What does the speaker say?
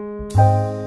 Música